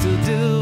to do.